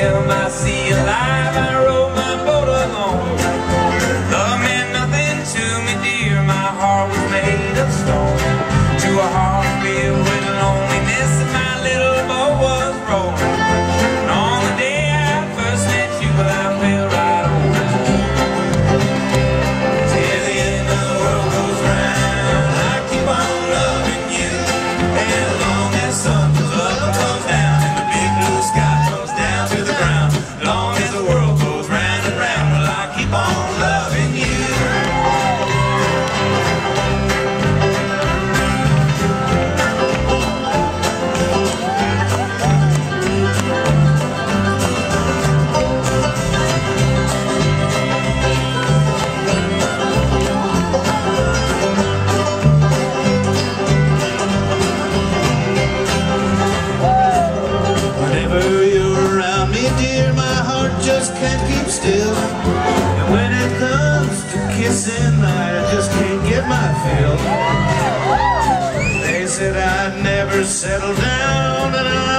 am I see alive heart just can't keep still. And when it comes to kissing, I just can't get my fill. They said I'd never settle down,